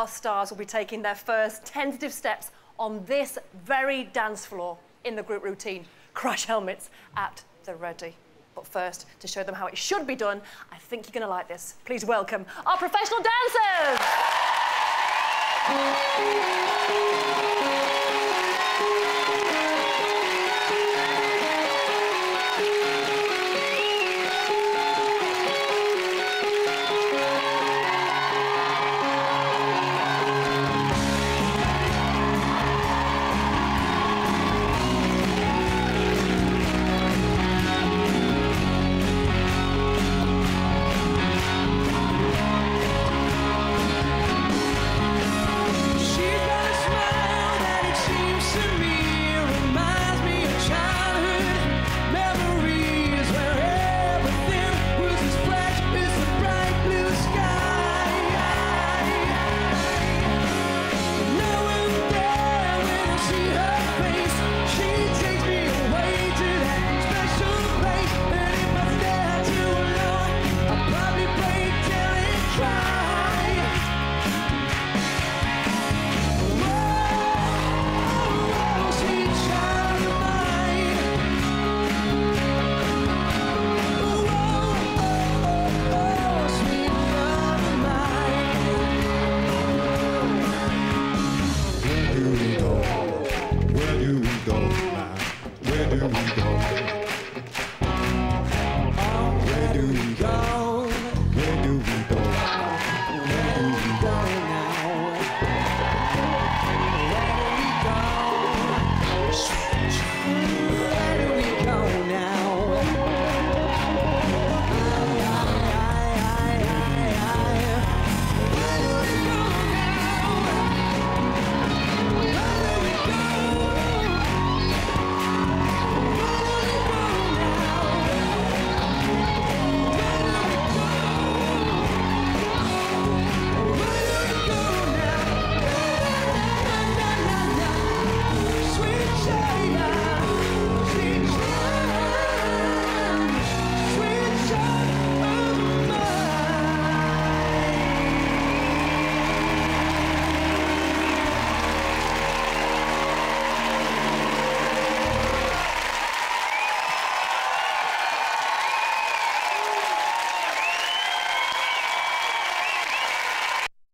Our stars will be taking their first tentative steps on this very dance floor in the group routine. Crash helmets at the ready. But first, to show them how it should be done, I think you're going to like this. Please welcome our professional dancers! do.